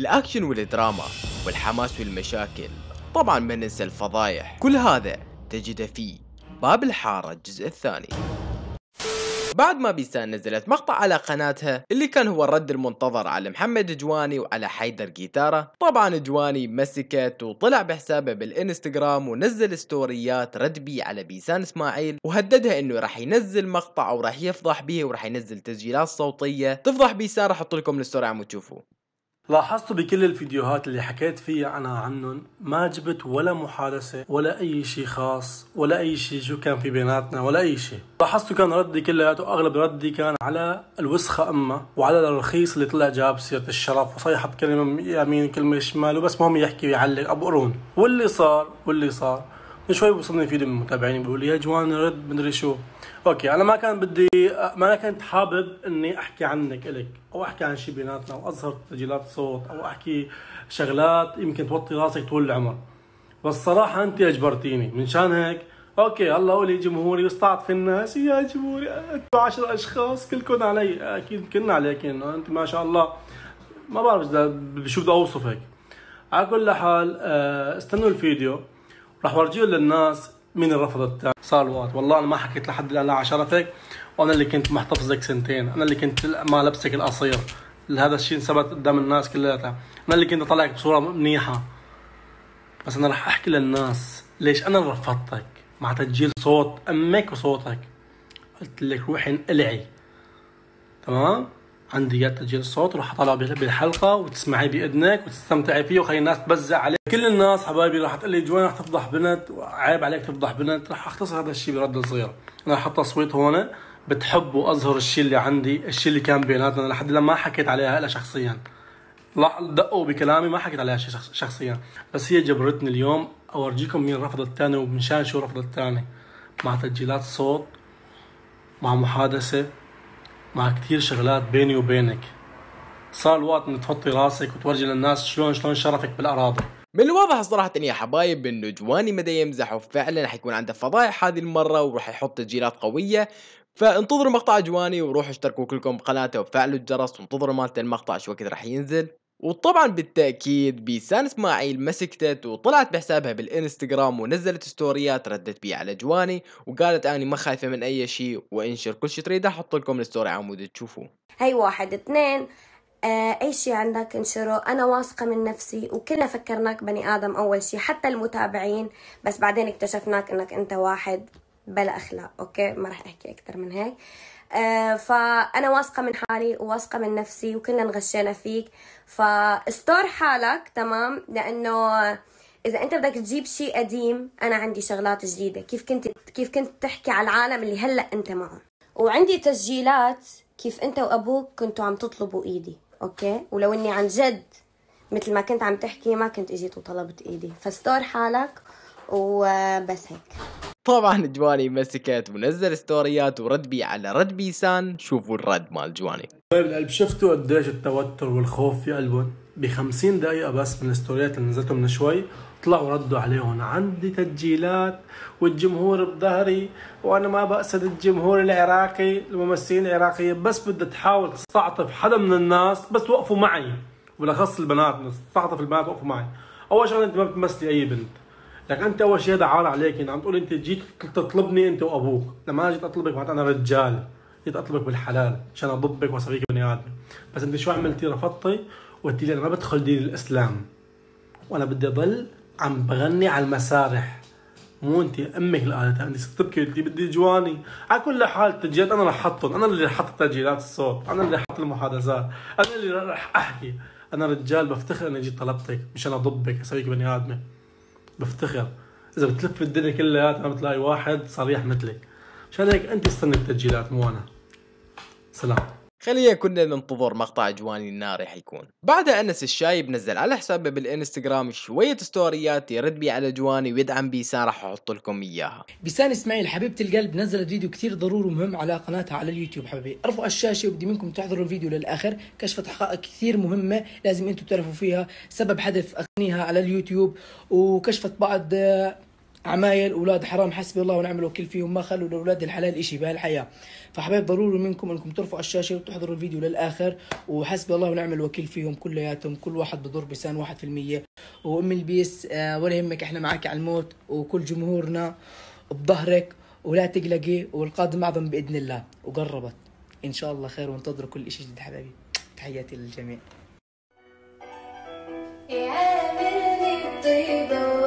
الأكشن والدراما والحماس والمشاكل طبعا ما ننسى الفضايح. كل هذا تجده في باب الحارة الجزء الثاني. بعد ما بيسان نزلت مقطع على قناتها اللي كان هو الرد المنتظر على محمد جواني وعلى حيدر جيتارة. طبعا جواني ما سكت وطلع بحسابه بالإنستغرام ونزل ستوريات رد بي على بيسان إسماعيل وهددها إنه راح ينزل مقطع أو راح يفضح به وراح ينزل تسجيلات صوتية تفضح بيسان. راح أحط لكم ال story عم تشوفوا لاحظت بكل الفيديوهات اللي حكيت فيها أنا عنهم ما جبت ولا محادثة ولا أي شيء خاص ولا أي شيء شو كان في بيناتنا ولا أي شيء لاحظت كان ردي كلياته أغلب ردي كان على الوسخة أمه وعلى الرخيص اللي طلع جاب سيرة الشرف وصيحة كلمة يمين كلمة شمال وبس مهم يحكي ويعلق أبو قرون واللي صار واللي صار. من شوي وصلني فيديو من المتابعين بيقول لي يا جوان رد مدري شو. okay أنا ما كان بدي ما كنت حابب إني أحكي عنك إلك أو أحكي عن شيء بيناتنا أو أظهر تسجيلات صوت أو أحكي شغلات يمكن توطي راسك طول العمر. بس صراحة أنت أجبرتيني. من شان هيك أوكي الله قولي جمهوري واستعطف الناس يا جمهوري أنتم 10 أشخاص كلكم علي أكيد كلنا عليك إنه أنت ما شاء الله. ما بعرف شو بدي أوصفك. على كل حال آه، استنوا الفيديو. راح ورجيه للناس مين اللي رفض الثاني صار الوقت والله أنا ما حكيت لحد الآن لا على شرفك وأنا اللي كنت محتفظك سنتين. أنا اللي كنت ما لبسك القصير. هذا الشيء انثبت قدام الناس كلياتها. أنا اللي كنت أطلعك بصورة منيحة. بس أنا راح أحكي للناس ليش أنا رفضتك. مع تسجيل صوت أمك وصوتك. قلت لك روحي انقلعي. تمام؟ عندي اياه تسجيل الصوت وراح اطلعه بالحلقة وتسمعي بإذنك وتستمتعي فيه وخلي الناس تبزع عليه كل الناس حبايبي راح تقول لي جوين راح تفضح بنت عيب عليك تفضح بنت. راح أختصر هذا الشيء برد صغير. أنا راح أحط تصويت هون بتحب وأظهر الشيء اللي عندي الشيء اللي كان بيناتنا لحد الآن ما حكيت عليها إلا شخصيا. دقوا بكلامي ما حكيت عليها شيء شخصيا. بس هي جبرتني اليوم أورجيكم مين رفض الثاني ومنشان شو رفض الثاني. مع تسجيلات صوت مع محادثة مع كثير شغلات بيني وبينك. صار الوقت انك تحطي راسك وتورجي للناس شلون شلون شرفك بالأراضي. من الواضح صراحة يا حبايب إنه جواني مدى يمزح وفعلا رح يكون عنده فضايح هذه المرة وراح يحط تسجيلات قوية. فانتظروا مقطع جواني وروحوا اشتركوا كلكم بقناته وفعلوا الجرس وانتظروا مالت المقطع شو وقت رح ينزل. وطبعا بالتأكيد بيسان إسماعيل مسكتت وطلعت بحسابها بالإنستغرام ونزلت ستوريات ردت بيه على جواني وقالت اني ما خايفة من أي شيء وإنشر كل شيء تريده أحط لكم الستوري عمود تشوفوه. هي واحد اثنين. أي شيء عندك انشره. أنا واثقة من نفسي وكلنا فكرناك بني آدم أول شيء حتى المتابعين. بس بعدين اكتشفناك إنك أنت واحد بلا أخلاق okay؟ ما راح أحكي أكثر من هيك. آه فأنا واثقة من حالي وواثقة من نفسي وكلنا انغشينا فيك. فاستر حالك تمام؟ لأنه إذا أنت بدك تجيب شيء قديم أنا عندي شغلات جديدة. كيف كنت كيف كنت تحكي على العالم اللي هلأ أنت معهم وعندي تسجيلات كيف أنت وأبوك كنتوا عم تطلبوا إيدي. okay؟ ولو إني عن جد مثل ما كنت عم تحكي ما كنت إجيت وطلبت إيدي. فستور حالك وبس هيك. طبعا جواني مسكت ونزل ستوريات ورد بي على رد بيسان شوفوا الرد مال جواني. طيب القلب شفتوا قديش التوتر والخوف في قلبهم؟ ب 50 دقيقة بس من الستوريات اللي نزلتهم من شوي طلعوا ردوا عليهم عندي تسجيلات والجمهور بظهري وأنا ما بقصد الجمهور العراقي الممثلين العراقيين بس بدها تحاول تستعطف حدا من الناس بس وقفوا معي. بالاخص البنات تستعطف البنات وقفوا معي. أول شغلة أنت ما بتمثلي أي بنت. لك أنت أول شيء هذا عار عليك عم تقول أنت جيت تطلبني أنت وأبوك. لما أنا جيت أطلبك معناتها أنا رجال. جيت أطلبك بالحلال عشان أضبك وأسويك بني آدم. بس أنت شو عملتي؟ رفضتي وقلتي لي أنا ما بدخل دين الإسلام. وأنا بدي أضل عم بغني على المسارح. مو أنت أمك اللي قالتها أنت ست تبكي قلتي بدي جواني. على كل حال التسجيلات أنا رح أحطهم. أنا اللي رح أحط تسجيلات الصوت. أنا اللي رح أحط المحادثات. أنا اللي رح أحكي. أنا رجال بفتخر إني جيت طلبتك مشان أضبك أسويك بني آدمة. بفتخر. إذا بتلف الدنيا كلها ما بتلاقي واحد صريح مثلك. مشان هيك أنت استني التسجيلات مو أنا. سلام. خلينا كلنا ننتظر مقطع جواني النار رح يكون. بعدها أنس الشايب نزل على حسابه بالإنستغرام شوية ستوريات يرد بي على جواني ويدعم بيسان راح أحط لكم إياها. بيسان إسماعيل حبيبة القلب نزلت فيديو كثير ضروري ومهم على قناتها على اليوتيوب حبيبي. ارفعوا الشاشة وبدي منكم تحضروا الفيديو للآخر. كشفت حقائق كثير مهمة لازم أنتم تعرفوا فيها. سبب حذف اغانيها على اليوتيوب وكشفت بعض عمايل أولاد حرام حسبي الله ونعم الوكيل فيهم. ما خلوا لأولاد الحلال إشي بهالحياة. فحبايب ضروري منكم أنكم ترفعوا الشاشة وتحضروا الفيديو للآخر. وحسبي الله ونعم الوكيل فيهم كلياتهم. كل واحد بضر بسان واحد في المية. وأم البيس آه ولا يهمك إحنا معك على الموت. وكل جمهورنا بظهرك ولا تقلقي. والقادم اعظم بإذن الله. وقربت. إن شاء الله خير وانتظروا كل شيء جديد حبايبي تحياتي للجميع. يا بلدي الطيب